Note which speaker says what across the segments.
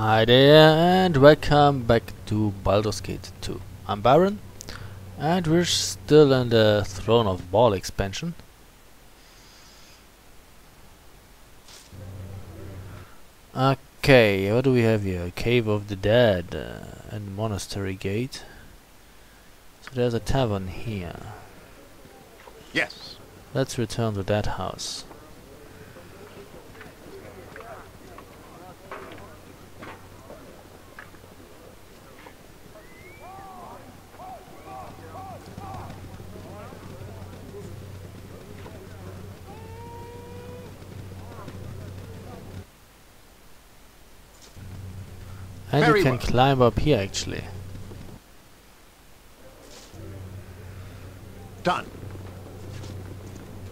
Speaker 1: Hi there and welcome back to Baldur's Gate 2. I'm Byron and we're still in the Throne of Bhaal expansion. Okay, what do we have here? Cave of the Dead uh, and Monastery Gate. So there's a tavern here.
Speaker 2: Yes.
Speaker 1: Let's return to that house. And
Speaker 2: Very
Speaker 1: you can
Speaker 2: well.
Speaker 1: climb up here actually.
Speaker 2: Done.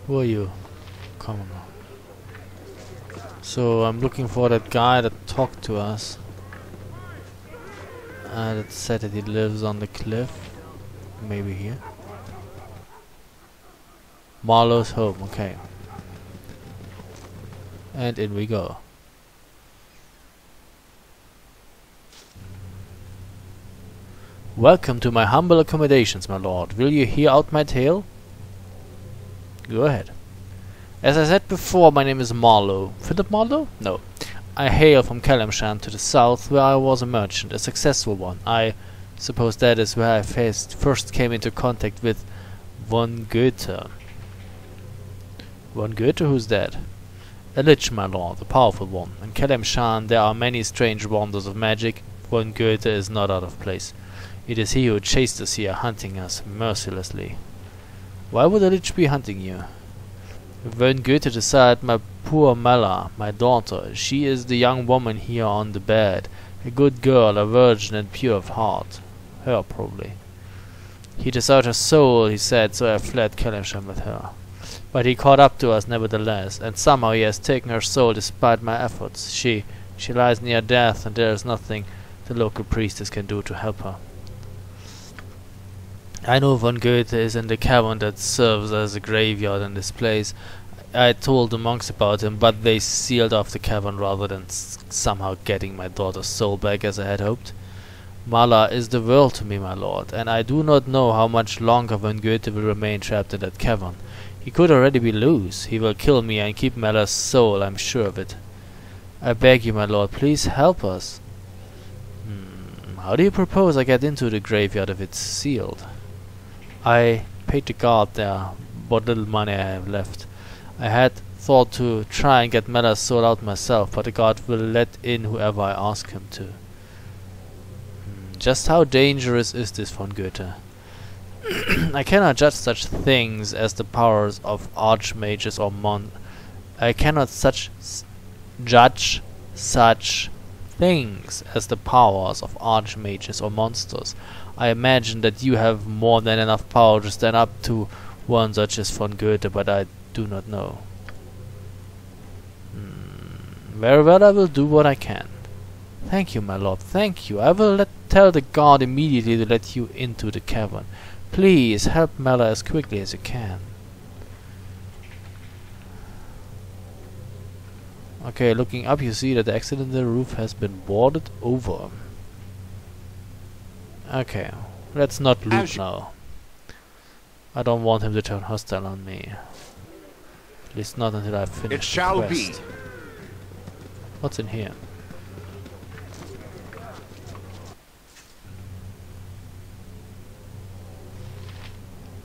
Speaker 1: Who are you? Come on. So I'm looking for that guy that talked to us. Uh, that said that he lives on the cliff. Maybe here. Marlowe's home, okay. And in we go. Welcome to my humble accommodations, my lord. Will you hear out my tale? Go ahead. As I said before, my name is Marlowe. Philip Marlowe? No. I hail from Calimshan to the south, where I was a merchant, a successful one. I suppose that is where I first, first came into contact with Vongoethe. Von Goethe? Who's that? A lich, my lord, a powerful one. In Calimshan there are many strange wonders of magic. Vongoethe is not out of place. It is he who chased us here, hunting us mercilessly. Why would a lich be hunting you? Vongoethe decided my poor Mala, my daughter, she is the young woman here on the bed, a good girl, a virgin and pure of heart. Her, probably. He desired her soul, he said, so I fled Calimshan with her. But he caught up to us nevertheless, and somehow he has taken her soul despite my efforts. She, she lies near death, and there is nothing the local priestess can do to help her. I know Vongoethe is in the cavern that serves as a graveyard in this place. I told the monks about him, but they sealed off the cavern rather than somehow getting my daughter's soul back as I had hoped. Mala is the world to me, my lord, and I do not know how much longer Vongoethe will remain trapped in that cavern. He could already be loose. He will kill me and keep Mala's soul, I'm sure of it. I beg you, my lord, please help us. Hmm, how do you propose I get into the graveyard if it's sealed? I paid the guard there what little money I have left. I had thought to try and get matters soul out myself, but the guard will let in whoever I ask him to. Hmm, Just how dangerous is this Vongoethe? I cannot judge such things as the powers of archmages or mon. I cannot such judge such things as the powers of archmages or monsters. I imagine that you have more than enough power to stand up to one such as Vongoethe, but I do not know. Hmm, very well, I will do what I can. Thank you, my lord, thank you. I will let tell the guard immediately to let you into the cavern. Please help Mala as quickly as you can. Okay, looking up you see that the accident in the roof has been boarded over. Okay, let's not loot now. I don't want him to turn hostile on me. At least not until I finish finished
Speaker 2: It
Speaker 1: the
Speaker 2: shall be.
Speaker 1: What's in here?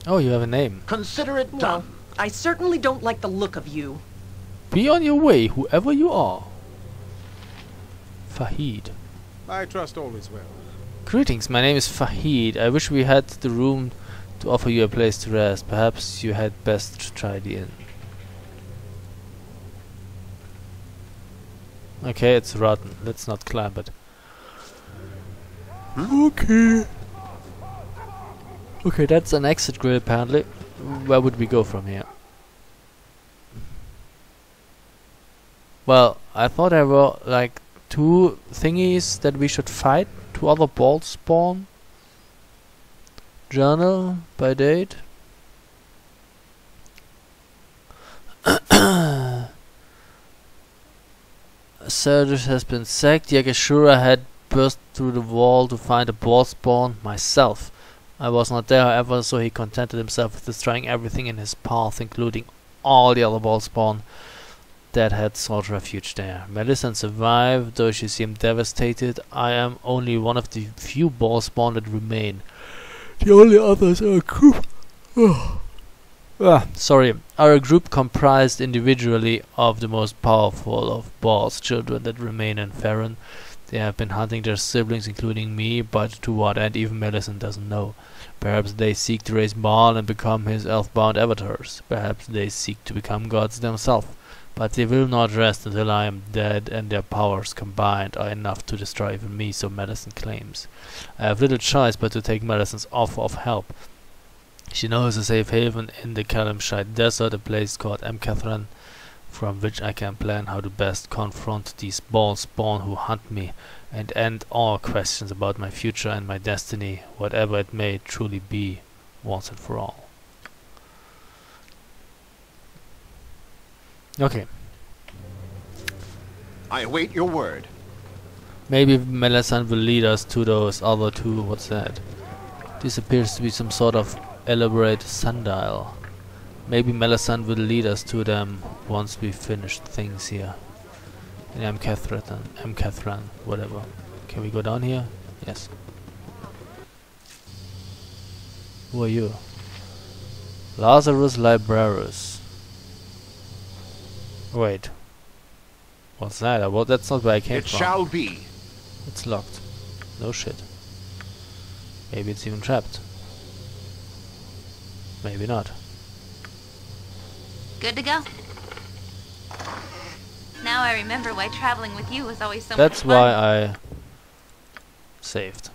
Speaker 1: Oh, you have a name.
Speaker 2: Consider it
Speaker 3: Well,
Speaker 2: done.
Speaker 3: I certainly don't like the look of you.
Speaker 1: Be on your way, whoever you are. Fahid.
Speaker 4: I trust all is well.
Speaker 1: Greetings, my name is Fahid. I wish we had the room to offer you a place to rest. Perhaps you had best try the inn. Okay, it's rotten. Let's not climb it. Okay. Okay, that's an exit grill apparently. Where would we go from here? Well, I thought there were like two thingies that we should fight. Two other balls spawn. Journal by date. Saradush has been sacked. Yaga-Shura had burst through the wall to find a Bhaal spawn myself. I was not there, however, so he contented himself with destroying everything in his path, including all the other Bhaal spawn that had sought refuge there. Melissan survived, though she seemed devastated. I am only one of the few Bhaal spawn that remain. The only others are a group. ah, sorry, are a group comprised individually of the most powerful of Bhaal's children that remain in Faerûn. They have been hunting their siblings, including me, but to what end even Melissan doesn't know. Perhaps they seek to raise Bhaal and become his elf-bound avatars. Perhaps they seek to become gods themselves. But they will not rest until I am dead and their powers combined are enough to destroy even me, so Madison claims. I have little choice but to take Madison's offer of help. She knows a safe haven in the Calimshite desert, a place called Amkethran, from which I can plan how to best confront these Bhaal spawn who hunt me and end all questions about my future and my destiny, whatever it may truly be, once and for all. Okay.
Speaker 2: I await your word.
Speaker 1: Maybe Melissan will lead us to those other two. What's that? This appears to be some sort of elaborate sundial. Maybe Melissan will lead us to them once we finish things here. In Amkethran, M. Cathran, whatever. Can we go down here? Yes. Who are you? Lazarus Libram. Wait. What's that? Uh, well, that's not where I came
Speaker 2: It
Speaker 1: from.
Speaker 2: shall be.
Speaker 1: It's locked. No shit. Maybe it's even trapped. Maybe not.
Speaker 5: Good to go? Now I remember why traveling with you was always so
Speaker 1: That's
Speaker 5: much fun.
Speaker 1: why I saved.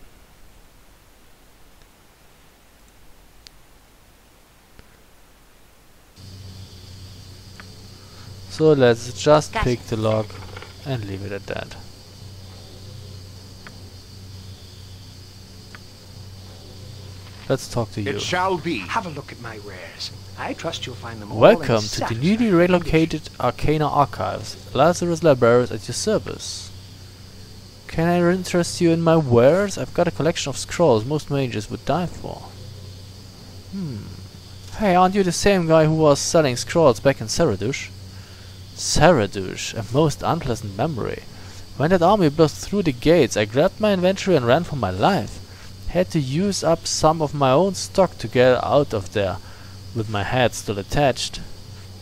Speaker 1: So let's just
Speaker 5: Gotcha.
Speaker 1: pick the lock and leave it at that. Let's talk to you.
Speaker 2: It shall be.
Speaker 6: Have a look at my wares. I trust you'll find them all
Speaker 1: Welcome
Speaker 6: in
Speaker 1: to the newly relocated Arcana Archives. Lazarus Libram at your service. Can I interest you in my wares? I've got a collection of scrolls most mages would die for. Hmm. Hey, aren't you the same guy who was selling scrolls back in Saradush? Saradush, a most unpleasant memory. When that army burst through the gates, I grabbed my inventory and ran for my life. Had to use up some of my own stock to get out of there, with my head still attached.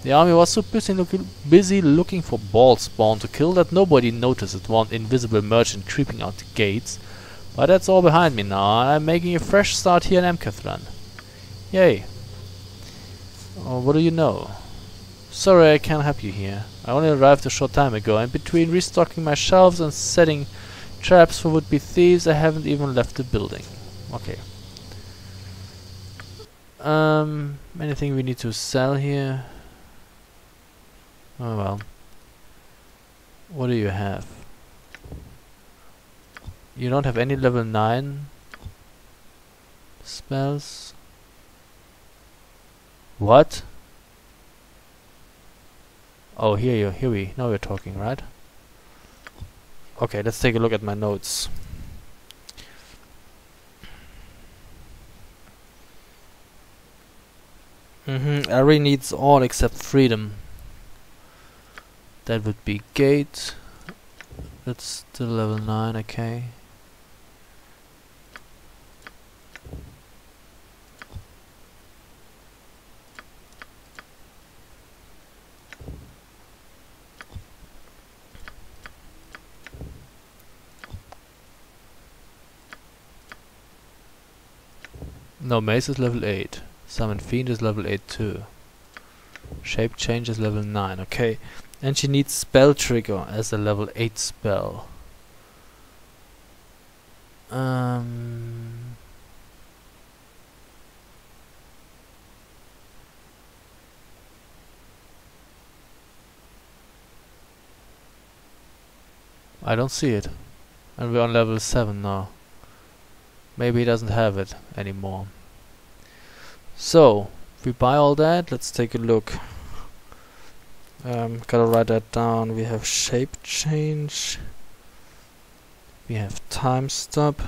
Speaker 1: The army was so busy, looking busy looking for Bhaal spawn to kill that nobody noticed one invisible merchant creeping out the gates. But that's all behind me now, I'm making a fresh start here in Amkethran. Yay. Oh, what do you know? Sorry I can't help you here. I only arrived a short time ago, and between restocking my shelves and setting traps for would-be thieves, I haven't even left the building. Okay. Um, anything we need to sell here? Oh well. What do you have? You don't have any level 9 spells? What? Oh, here you, here we, now we're talking, right? Okay, let's take a look at my notes. Mm-hmm, Aerie needs all except freedom. That would be gate. That's the level 9, okay. No, Maze is level 8. Summon Fiend is level 8 too. Shape Change is level 9, okay. And she needs Spell Trigger as a level 8 spell. Um... I don't see it. And we're on level 7 now. Maybe he doesn't have it anymore. So, we buy all that, let's take a look. Um, gotta write that down. We have shape change. We have time stop.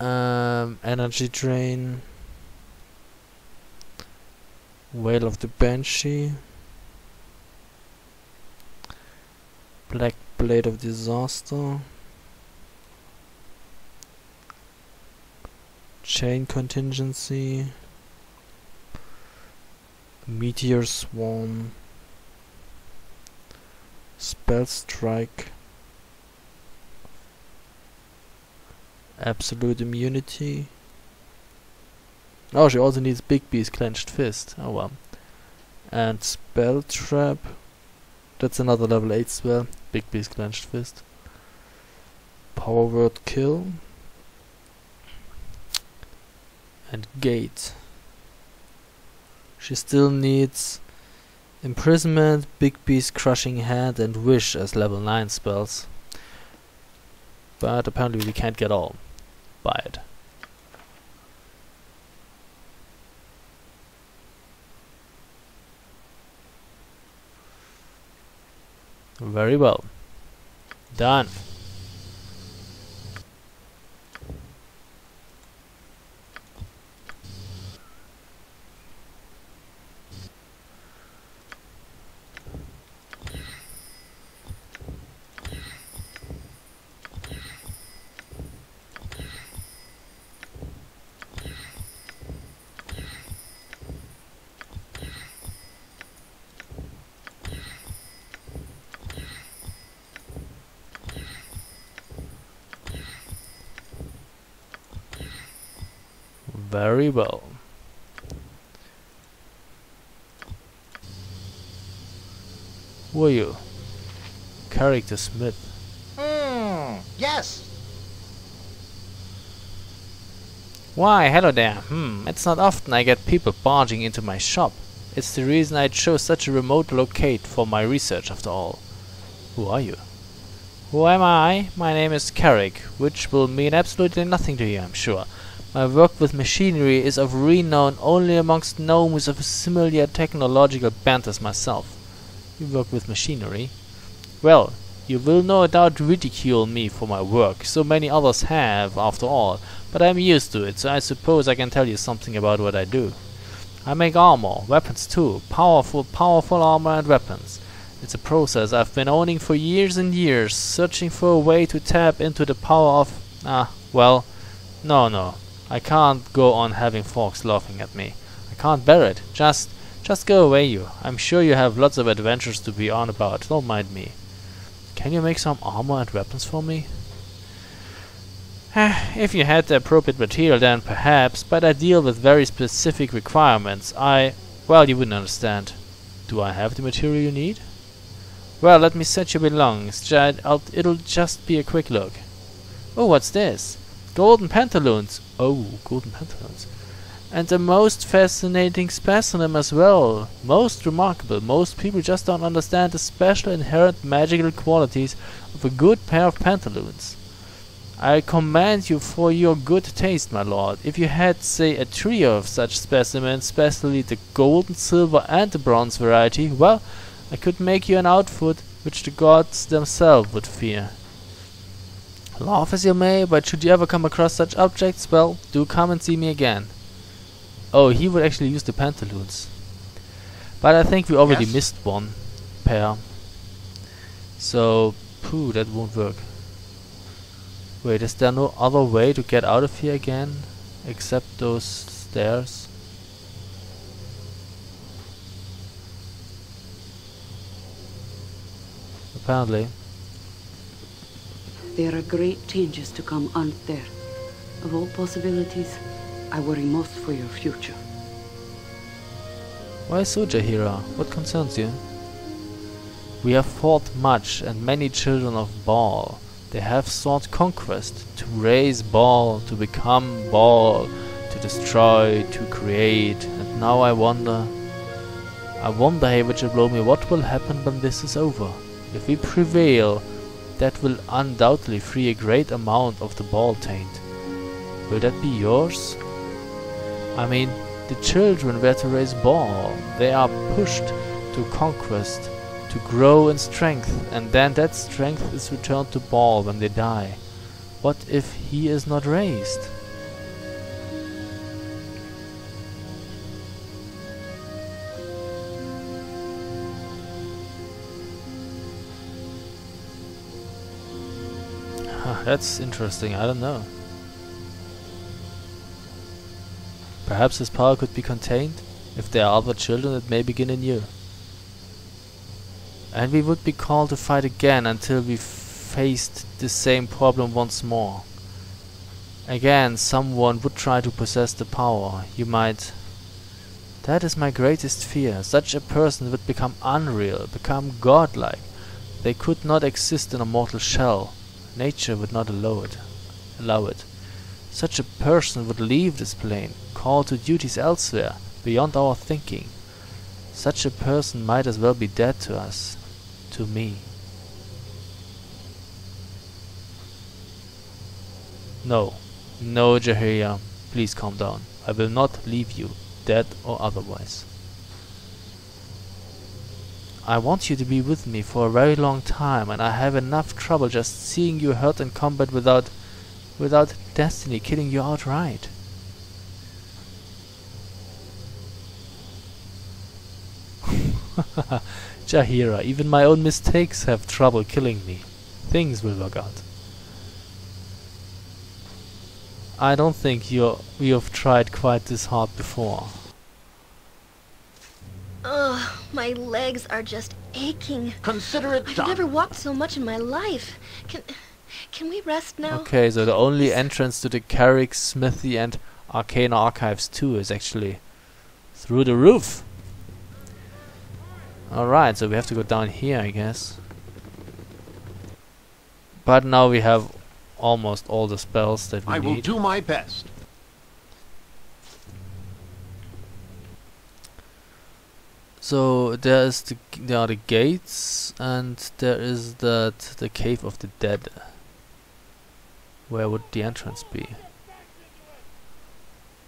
Speaker 1: Um, energy drain. Wail of the Banshee. Black Blade of Disaster. Chain Contingency. Meteor Swarm. Spell Strike. Absolute Immunity. Oh, she also needs Bigby's Clenched Fist. Oh well. And Spell Trap. That's another level 8 spell. Bigby's Clenched Fist. Power Word Kill. And Gate. She still needs Imprisonment, big Bigby's Crushing Hand, and Wish as level 9 spells. But apparently we can't get all by it. Very well. Done. Very well. Who are you? Character Smith.
Speaker 2: Hmm. Yes.
Speaker 1: Why, hello there. Hmm, it's not often I get people barging into my shop. It's the reason I chose such a remote locate for my research after all. Who are you? Who am I? My name is Carrick, which will mean absolutely nothing to you, I'm sure. My work with machinery is of renown only amongst gnomes of a similar technological bent as myself. You work with machinery? Well, you will no doubt ridicule me for my work, so many others have, after all, but I'm used to it, so I suppose I can tell you something about what I do. I make armor, weapons too, powerful, powerful armor and weapons. It's a process I've been owning for years and years, searching for a way to tap into the power of... ah, well, no, no, I can't go on having folks laughing at me. I can't bear it. Just, just go away you. I'm sure you have lots of adventures to be on about, don't mind me. Can you make some armor and weapons for me? Eh, if you had the appropriate material then perhaps, but I deal with very specific requirements. I... well, you wouldn't understand. Do I have the material you need? Well, let me set your belongings. It'll just be a quick look. Oh, what's this? Golden pantaloons. Oh, golden pantaloons. And a most fascinating specimen as well. Most remarkable. Most people just don't understand the special inherent magical qualities of a good pair of pantaloons. I commend you for your good taste, my lord. If you had, say, a trio of such specimens, especially the gold, silver, and the bronze variety, well, I could make you an outfit which the gods themselves would fear. Laugh as you may, but should you ever come across such objects, well, do come and see me again. Oh, he would actually use the pantaloons. But I think we already
Speaker 2: Yes.
Speaker 1: missed one pair. So, pooh, that won't work. Wait, is there no other way to get out of here again? Except those stairs? Apparently.
Speaker 7: There are great changes to come, aren't there? Of all possibilities, I worry most for your future.
Speaker 1: Why so, Jaheira? What concerns you? We have fought much, and many children of Bhaal. They have sought conquest, to raise Bhaal, to become Bhaal, to destroy, to create, and now I wonder... I wonder, Witcher me, what will happen when this is over? If we prevail, that will undoubtedly free a great amount of the Bhaal taint. Will that be yours? I mean, The children were to raise Bhaal, They are pushed to conquest, to grow in strength, and then that strength is returned to Bhaal when they die. What if he is not raised? That's interesting, I don't know. Perhaps his power could be contained? If there are other children, it may begin anew. And we would be called to fight again until we faced the same problem once more. Again, someone would try to possess the power. You might... That is my greatest fear. Such a person would become unreal, become godlike. They could not exist in a mortal shell. Nature would not allow it. Allow it. Such a person would leave this plane, called to duties elsewhere, beyond our thinking. Such a person might as well be dead to us, to me. No, no, Jaheira, please calm down. I will not leave you, dead or otherwise. I want you to be with me for a very long time, and I have enough trouble just seeing you hurt in combat without, without destiny killing you outright. Jaheira, even my own mistakes have trouble killing me. Things will work out. I don't think you you have tried quite this hard before.
Speaker 8: Ugh, my legs are just aching.
Speaker 2: Consider it
Speaker 8: I've
Speaker 2: done.
Speaker 8: never walked so much in my life. Can can we rest now?
Speaker 1: Okay, so the only entrance to the Carrick, Smithy and Arcana Archives 2 is actually through the roof. Alright, so we have to go down here, I guess. But now we have almost all the spells that we
Speaker 2: I will
Speaker 1: need.
Speaker 2: do my best.
Speaker 1: So there is the there are the gates and there is that the cave of the dead. Where would the entrance be?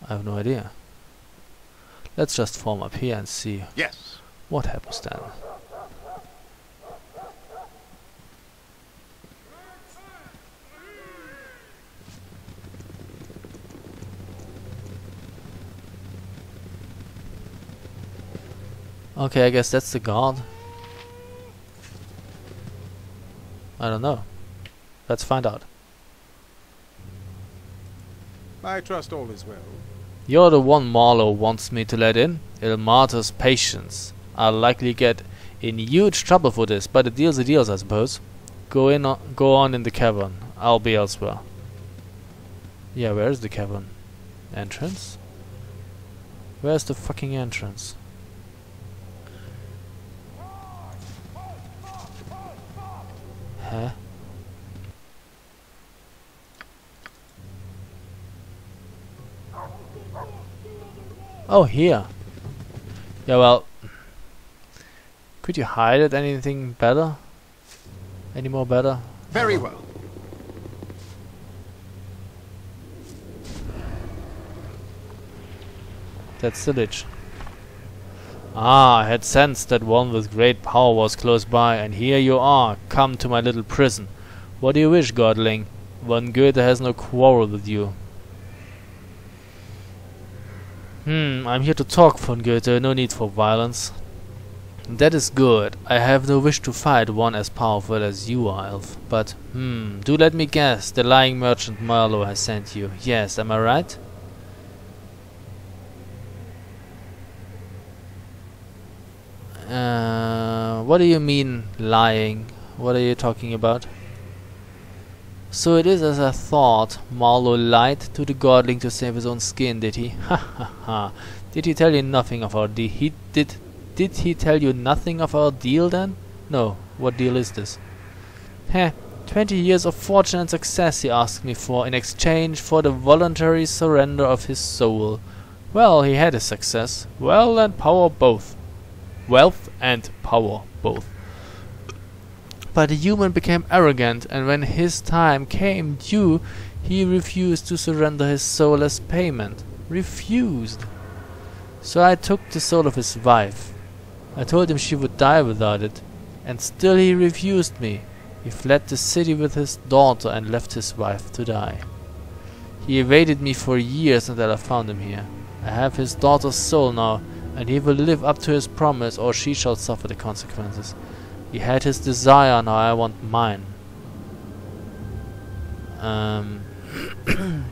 Speaker 1: I have no idea. Let's just form up here and see
Speaker 2: Yes.
Speaker 1: what happens then. Okay, I guess that's the guard. I don't know. Let's find out.
Speaker 4: I trust all is well.
Speaker 1: You're the one Marlowe wants me to let in. It'll Ilmater's patience. I'll likely get in huge trouble for this, but a deal's a deal, I suppose. Go in, o- go on in the cavern. I'll be elsewhere. Yeah, where is the cavern? Entrance? Where's the fucking entrance? Huh? Oh, here. Yeah, well. Could you hide it anything better? Any more better?
Speaker 2: Very well.
Speaker 1: That's the lich. Ah, I had sensed that one with great power was close by, and here you are, come to my little prison. What do you wish, godling? Vongoethe has no quarrel with you. Hmm, I'm here to talk, Vongoethe, no need for violence. That is good. I have no wish to fight one as powerful as you are, Elf. But, hmm, do let me guess, the lying merchant Marlowe has sent you. Yes, am I right? What do you mean lying? What are you talking about? So it is as I thought. Marlowe lied to the godling to save his own skin, did he? Ha ha ha. Did he tell you nothing of our deal? He did. Did he tell you nothing of our deal then? No. What deal is this? Heh. Twenty years of fortune and success he asked me for in exchange for the voluntary surrender of his soul. Well, he had his success. Well and power both wealth and power both. But the human became arrogant, and when his time came due, he refused to surrender his soul as payment. Refused. So I took the soul of his wife. I told him she would die without it, and still he refused me. He fled the city with his daughter and left his wife to die. He evaded me for years until I found him here. I have his daughter's soul now, and he will live up to his promise or she shall suffer the consequences. He had his desire, now I want mine. Um,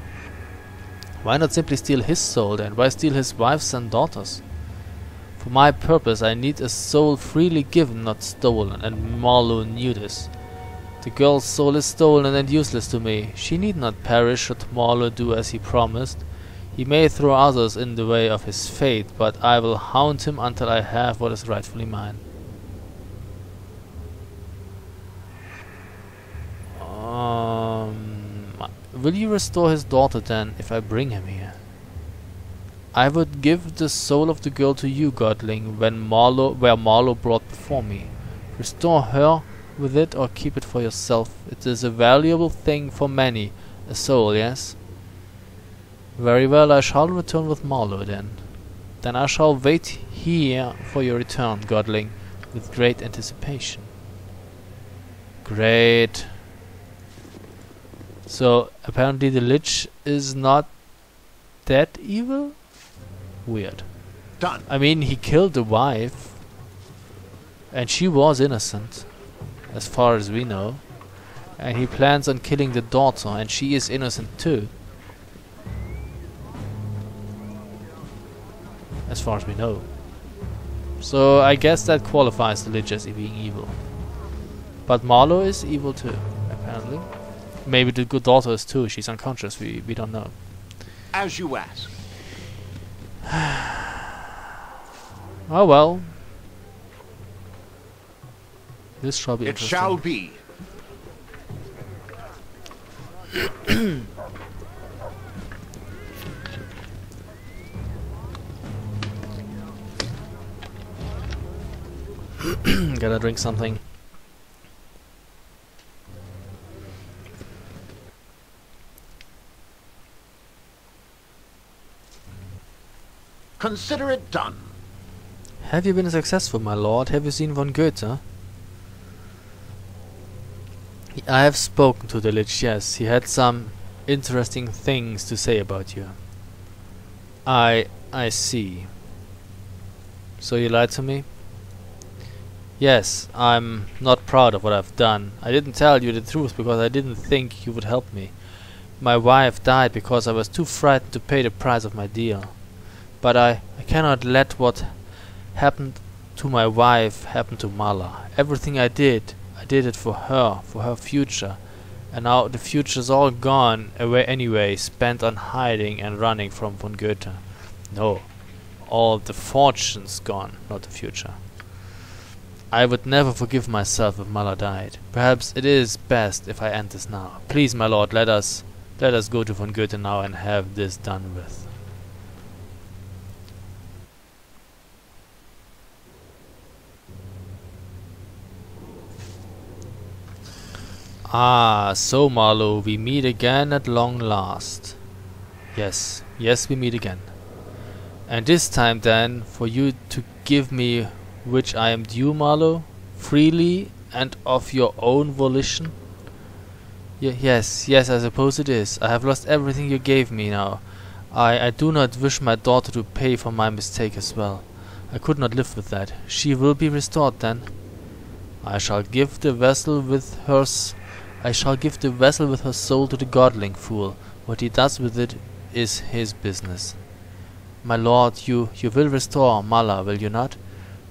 Speaker 1: why not simply steal his soul then? Why steal his wife's and daughters? For my purpose I need a soul freely given, not stolen, and Marlowe knew this. The girl's soul is stolen and useless to me. She need not perish should Marlowe do as he promised. He may throw others in the way of his fate, but I will hound him until I have what is rightfully mine. Um, will you restore his daughter then, if I bring him here? I would give the soul of the girl to you, Godling, when Marlowe, where Marlowe brought before me. Restore her with it or keep it for yourself. It is a valuable thing for many. A soul, yes? Very well, I shall return with Marlowe then. Then I shall wait here for your return, Godling, with great anticipation. Great. So, apparently the Lich is not that evil? Weird.
Speaker 2: Done.
Speaker 1: I mean, he killed the wife, and she was innocent, as far as we know. And he plans on killing the daughter, and she is innocent too. As far as we know. So I guess that qualifies the Lich as being evil. But Marlowe is evil too, apparently. Maybe the good daughter is too, she's unconscious, we, we don't know.
Speaker 6: As you ask.
Speaker 1: Oh well. This shall be
Speaker 6: It shall be.
Speaker 1: Gotta drink something.
Speaker 2: Consider it done.
Speaker 1: Have you been successful, my lord? Have you seen Vongoethe? I have spoken to the Lich, yes. He had some interesting things to say about you. I... I see. So you lied to me? Yes, I'm not proud of what I've done. I didn't tell you the truth because I didn't think you would help me. My wife died because I was too frightened to pay the price of my deal. But I, I cannot let what happened to my wife happen to Mala. Everything I did, I did it for her, for her future. And now the future's all gone away anyway, spent on hiding and running from Vongoethe. No, all the fortune's gone, not the future. I would never forgive myself if Mala died. Perhaps it is best if I end this now. Please, my lord, let us let us go to Vongoethe now and have this done with. Ah, so Marlowe, we meet again at long last. Yes, yes, we meet again. And this time then, for you to give me which I am due, Marlowe, freely and of your own volition? Y yes, yes, I suppose it is. I have lost everything you gave me now. I, I do not wish my daughter to pay for my mistake as well. I could not live with that. She will be restored then. I shall give the vessel with her I shall give the vessel with her soul to the godling fool. What he does with it is his business. My lord, you, you will restore Mala, will you not?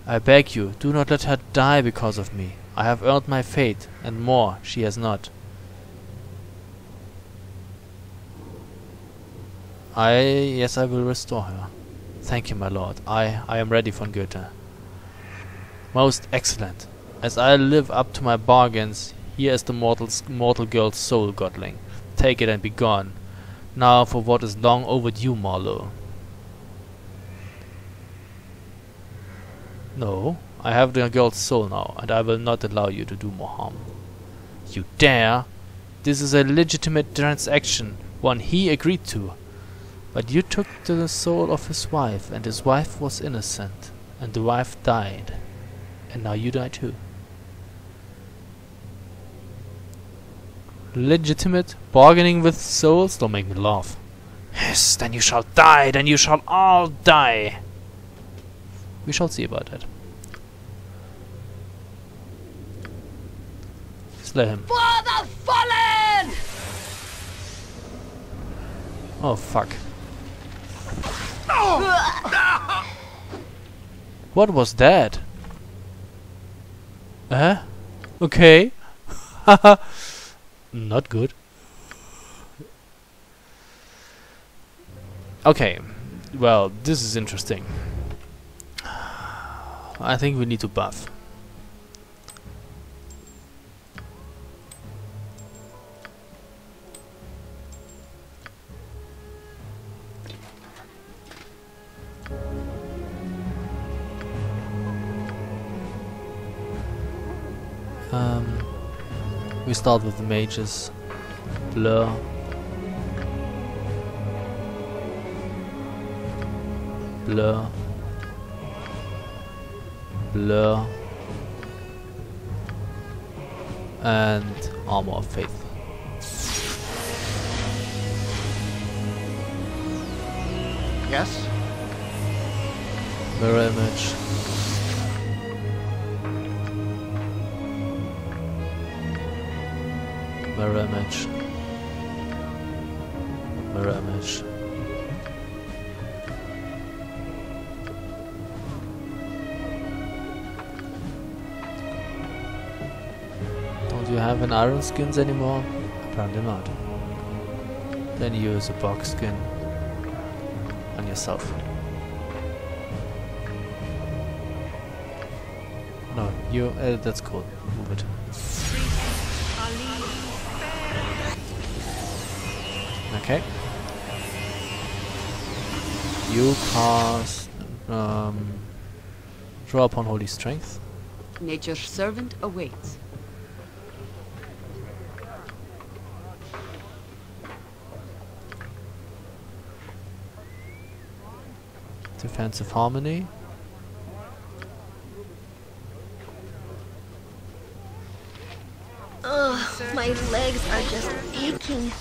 Speaker 1: I beg you, do not let her die because of me. I have earned my fate, and more she has not. I, yes, I will restore her. Thank you, my lord. I, I am ready, Vongoethe. Most excellent. As I live up to my bargains, here is the mortal's, mortal girl's soul, Godling. Take it and be gone. Now for what is long overdue, Marlowe. No, I have the girl's soul now, and I will not allow you to do more harm. You dare? This is a legitimate transaction, one he agreed to. But you took the soul of his wife, and his wife was innocent, and the wife died, and now you die too. Legitimate bargaining with souls? Don't make me laugh. Yes, then you shall die, then you shall all die. We shall see about that. Slay him.
Speaker 7: For the fallen!
Speaker 1: Oh fuck. What was that? Uh? Okay. Not good. Okay. Well, this is interesting. I think we need to buff. Um, we start with the mages. Blur. Blur. Blur. And Armor of Faith.
Speaker 2: Yes?
Speaker 1: Mirror image. Mirror image. Have an iron skins anymore? Apparently not. Then use a Barkskin on yourself. No, you. Uh, that's cool. Move it. Okay. You cast. Um, draw upon holy strength.
Speaker 7: Nature's servant awaits.
Speaker 1: Defensive harmony.
Speaker 8: Ugh, my legs are just aching.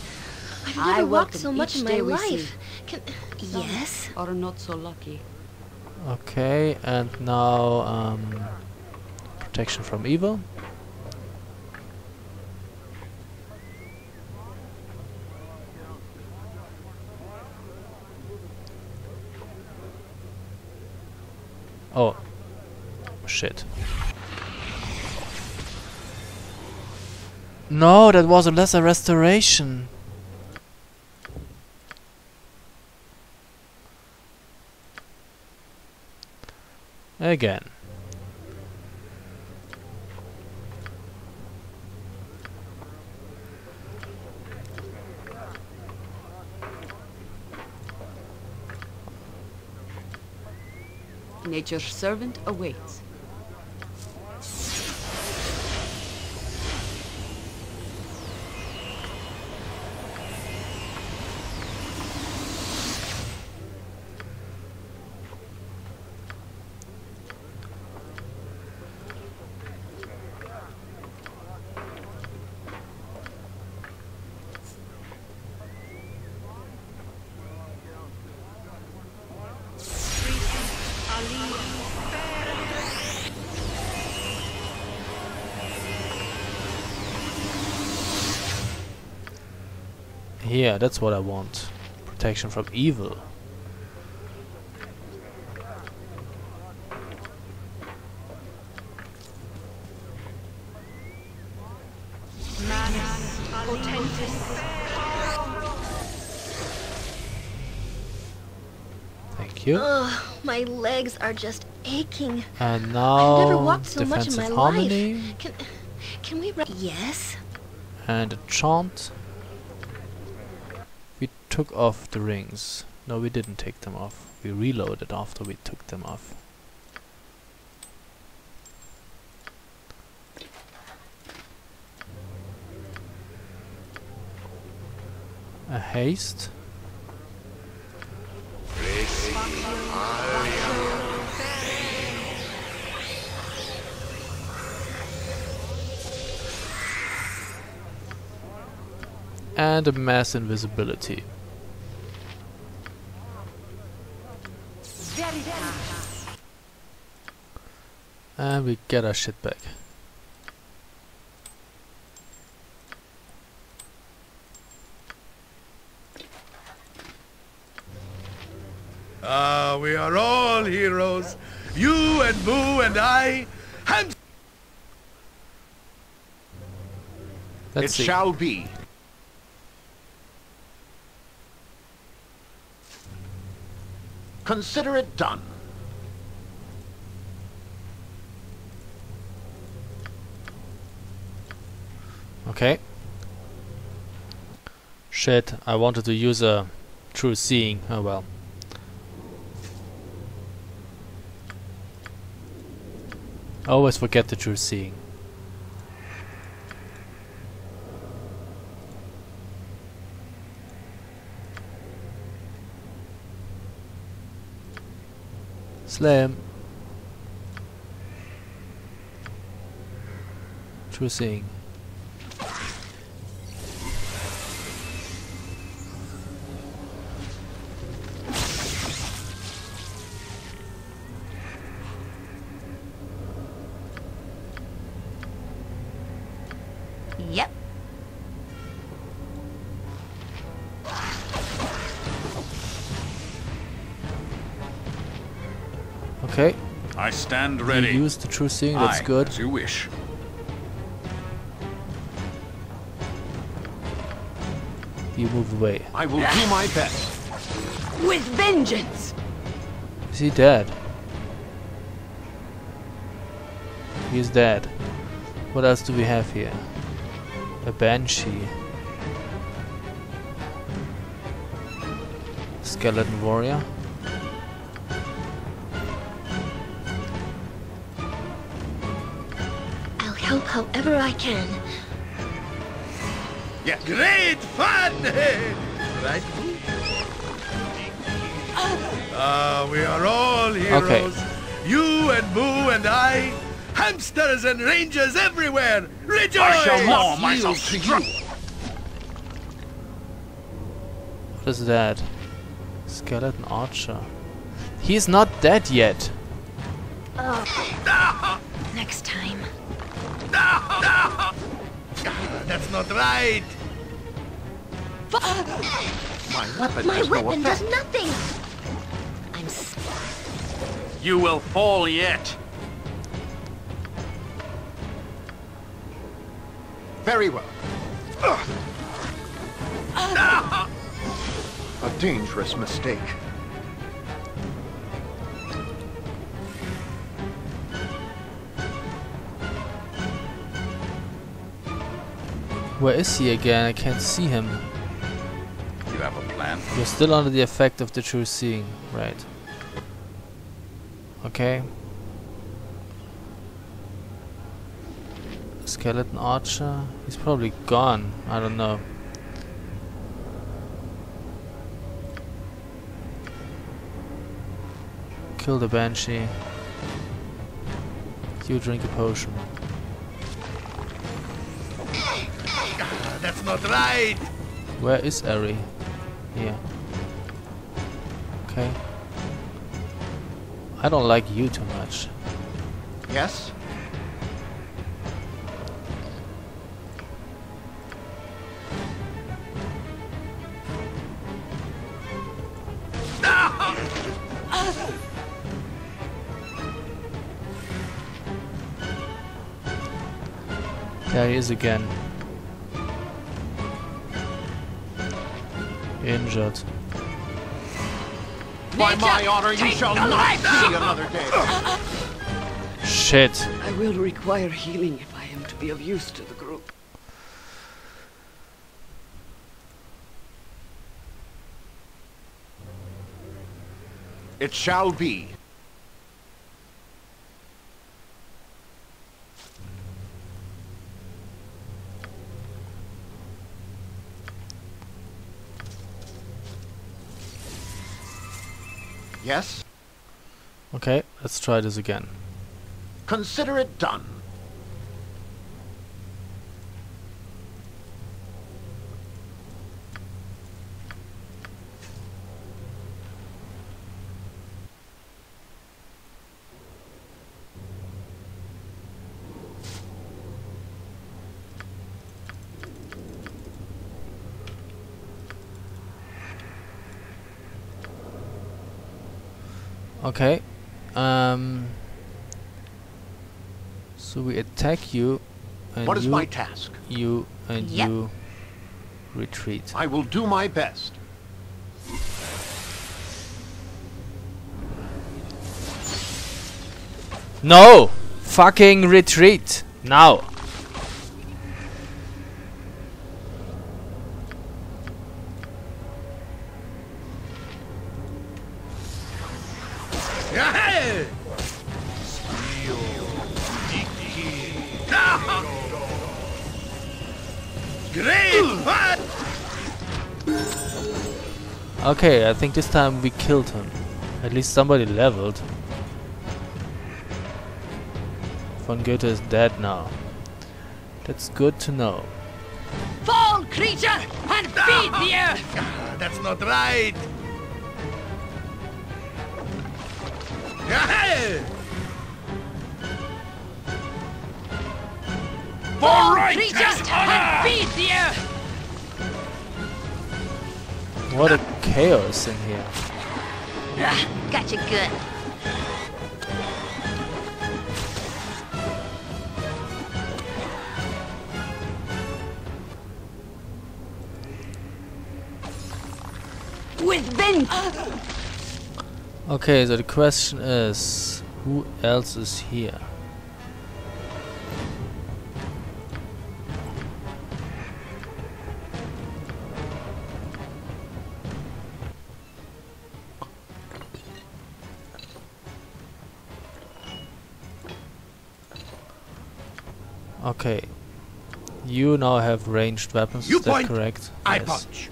Speaker 8: I've
Speaker 7: I
Speaker 8: never walked so much in my life. Can yes?
Speaker 7: Or not so lucky.
Speaker 1: Okay, and now um, protection from evil. Oh, shit. No, that was a lesser restoration. Again.
Speaker 7: Nature's servant awaits.
Speaker 1: Yeah, that's what I want. Protection from evil. Thank you.
Speaker 8: Ugh, my legs are just aching.
Speaker 1: And
Speaker 8: I've
Speaker 1: now
Speaker 8: never walked so much in
Speaker 1: defensive
Speaker 8: my
Speaker 1: harmony
Speaker 8: life. Can can we? Yes.
Speaker 1: and a chant took off the rings. No, we didn't take them off. We reloaded after we took them off. A haste. And a mass invisibility. And we get our shit back.
Speaker 9: Ah, we are all heroes. You and Boo and I. Ham-
Speaker 1: Let's
Speaker 2: it
Speaker 1: see.
Speaker 2: shall be. Consider it done.
Speaker 1: Okay. Shit, I wanted to use a true seeing. Oh well. I Always forget the true seeing. Slam. True seeing.
Speaker 10: I stand
Speaker 1: You use the true seeing, that's
Speaker 10: Aye,
Speaker 1: good.
Speaker 10: As you wish.
Speaker 1: You move away.
Speaker 2: I will do my best.
Speaker 8: With vengeance!
Speaker 1: Is he dead? He's dead. What else do we have here? A banshee. Skeleton warrior.
Speaker 8: However I can.
Speaker 9: Yeah. Great fun! right, Boo? Ah, we are all heroes. You and Boo and I. Hamsters and rangers everywhere. Rejoice!
Speaker 2: I shall not myself to you.
Speaker 1: What is that? Skeleton archer. He's not dead yet.
Speaker 8: Next time.
Speaker 9: That's not right.
Speaker 2: Uh, my weapon
Speaker 8: My
Speaker 2: has
Speaker 8: weapon
Speaker 2: effect.
Speaker 8: does nothing! I'm s-
Speaker 2: You will fall yet. Very well. Uh. A dangerous mistake.
Speaker 1: Where is he again? I can't see him.
Speaker 10: You have a plan?
Speaker 1: You're still under the effect of the true seeing, right? Okay. Skeleton archer. He's probably gone. I don't know. Kill the banshee. You drink a potion.
Speaker 9: That's not right.
Speaker 1: Where is Aerie? Here. Okay. I don't like you too much.
Speaker 2: Yes?
Speaker 1: There he is again. Injured.
Speaker 2: By my honor, you shall not see another day.
Speaker 1: Shit.
Speaker 7: I will require healing if I am to be of use to the group.
Speaker 2: It shall be. Yes?
Speaker 1: Okay, let's try this again.
Speaker 2: Consider it done.
Speaker 1: Okay. Um. So we attack you, and
Speaker 2: What is
Speaker 1: you,
Speaker 2: my task?
Speaker 1: you, and
Speaker 5: Yep.
Speaker 1: you retreat.
Speaker 2: I will do my best.
Speaker 1: No! Fucking retreat! Now! Okay, I think this time we killed him. At least somebody leveled. Vongoethe is dead now. That's good to know.
Speaker 7: Fall, creature, and feed the ah, earth!
Speaker 9: Ah, that's not right. Yeah!
Speaker 7: Fall, creature, and feed the earth!
Speaker 1: What a chaos in here.
Speaker 5: Ah, gotcha good.
Speaker 7: With vengeance!
Speaker 1: Okay, so the question is, who else is here? You now have ranged weapons,
Speaker 9: You
Speaker 1: is that
Speaker 9: point,
Speaker 1: correct?
Speaker 9: I
Speaker 1: Yes.
Speaker 9: punch.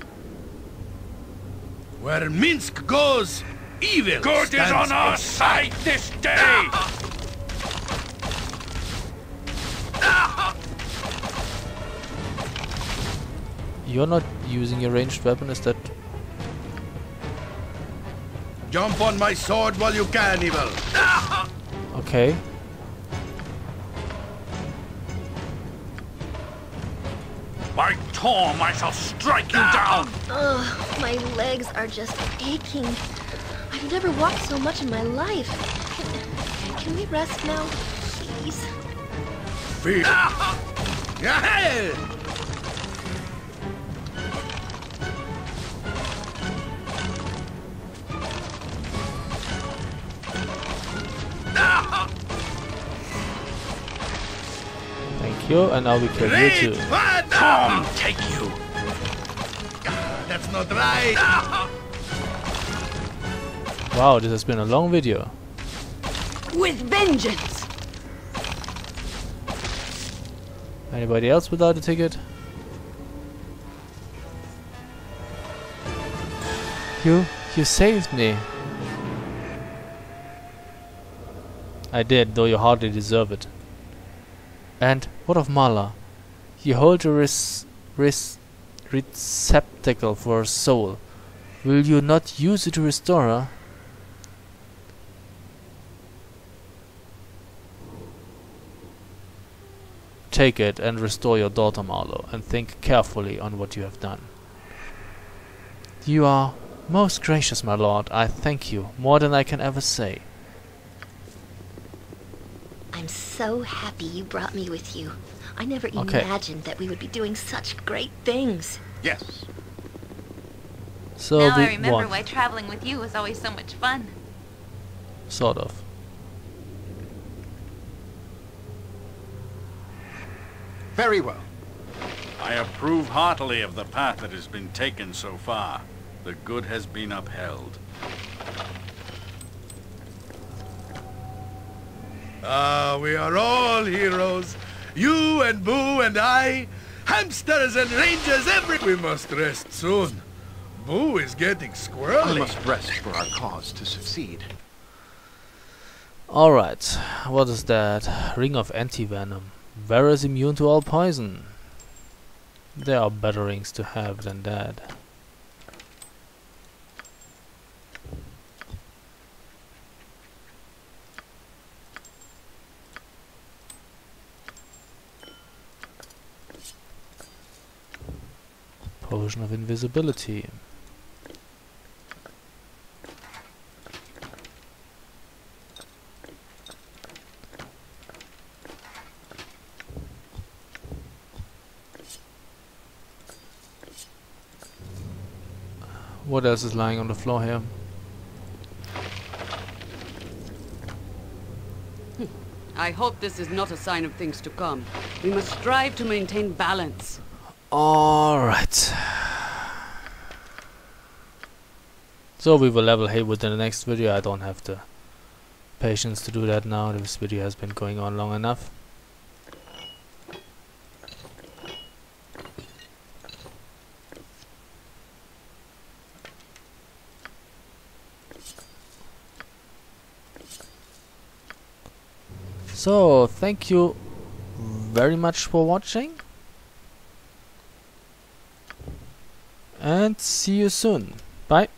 Speaker 9: Where Minsk goes, evil
Speaker 10: Good is on our
Speaker 9: first.
Speaker 10: side this day!
Speaker 1: You're not using your ranged weapon, is that
Speaker 9: Jump on my sword while you can, evil.
Speaker 1: okay?
Speaker 10: By I shall strike you ah! down!
Speaker 8: Ugh, my legs are just aching. I've never walked so much in my life. Can, can we rest now, please?
Speaker 9: Fear. Ah! Yeah!
Speaker 1: Thank you, and now we kill you too.
Speaker 9: What?
Speaker 10: Torm, take you!
Speaker 9: That's not right.
Speaker 1: Wow, this has been a long video.
Speaker 7: With vengeance!
Speaker 1: Anybody else without a ticket? You, you saved me. I did, though you hardly deserve it. And what of Mala? You hold a res res receptacle for her soul. Will you not use it to restore her? Take it and restore your daughter Marlowe, and think carefully on what you have done. You are most gracious, my lord. I thank you more than I can ever say.
Speaker 8: I'm so happy you brought me with you. I never
Speaker 1: Okay.
Speaker 8: imagined that we would be doing such great things.
Speaker 2: Yes.
Speaker 1: So
Speaker 5: now I remember
Speaker 1: won,
Speaker 5: why traveling with you was always so much fun.
Speaker 1: sort of.
Speaker 2: Very well.
Speaker 10: I approve heartily of the path that has been taken so far. The good has been upheld.
Speaker 9: Ah, we are all heroes. You and Boo and I. Hamsters and rangers every... We must rest soon. Boo is getting
Speaker 2: I
Speaker 9: squirrely.
Speaker 2: must rest for our cause to succeed.
Speaker 1: Alright, what is that? Ring of Anti-Venom. Vera is immune to all poison. There are better rings to have than that. version of invisibility. What else is lying on the floor here?
Speaker 7: I hope this is not a sign of things to come. We must strive to maintain balance.
Speaker 1: All right. So we will level Haywood in the next video. I don't have the patience to do that now. This video has been going on long enough. So, thank you very much for watching. And see you soon. Bye.